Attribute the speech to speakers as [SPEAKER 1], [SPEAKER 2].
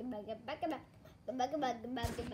[SPEAKER 1] các bạn các bạn các bạn các bạn các bạn các bạn